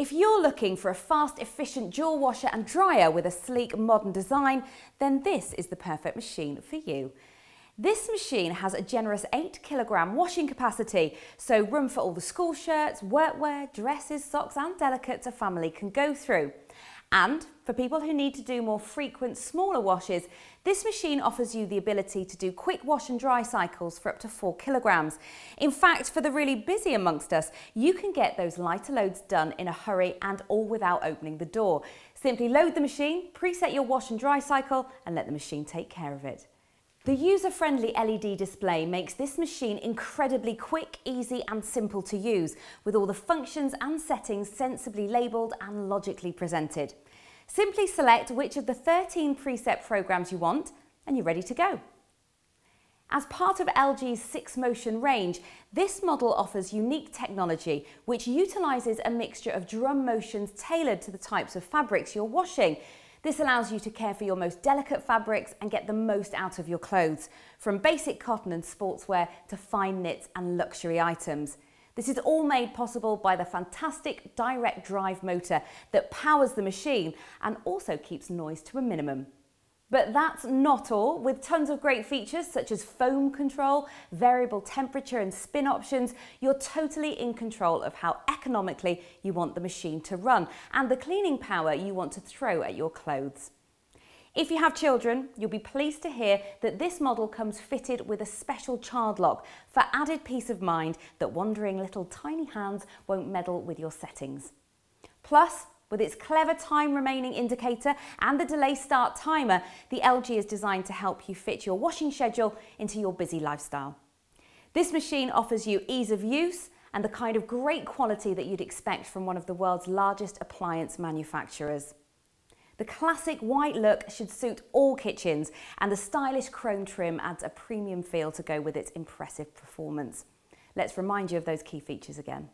If you're looking for a fast, efficient dual washer and dryer with a sleek, modern design, then this is the perfect machine for you. This machine has a generous 8 kilogram washing capacity, so room for all the school shirts, workwear, dresses, socks and delicates a family can go through. And for people who need to do more frequent, smaller washes, this machine offers you the ability to do quick wash and dry cycles for up to 4 kilograms. In fact, for the really busy amongst us, you can get those lighter loads done in a hurry and all without opening the door. Simply load the machine, preset your wash and dry cycle and let the machine take care of it. The user-friendly LED display makes this machine incredibly quick, easy and simple to use, with all the functions and settings sensibly labelled and logically presented. Simply select which of the 13 preset programs you want and you're ready to go. As part of LG's Six Motion range, this model offers unique technology which utilises a mixture of drum motions tailored to the types of fabrics you're washing, this allows you to care for your most delicate fabrics and get the most out of your clothes, from basic cotton and sportswear to fine knits and luxury items. This is all made possible by the fantastic direct drive motor that powers the machine and also keeps noise to a minimum. But that's not all. With tons of great features such as foam control, variable temperature and spin options, you're totally in control of how economically you want the machine to run and the cleaning power you want to throw at your clothes. If you have children, you'll be pleased to hear that this model comes fitted with a special child lock for added peace of mind that wandering little tiny hands won't meddle with your settings. Plus, with its clever time remaining indicator and the delay start timer, the LG is designed to help you fit your washing schedule into your busy lifestyle. This machine offers you ease of use and the kind of great quality that you'd expect from one of the world's largest appliance manufacturers. The classic white look should suit all kitchens and the stylish chrome trim adds a premium feel to go with its impressive performance. Let's remind you of those key features again.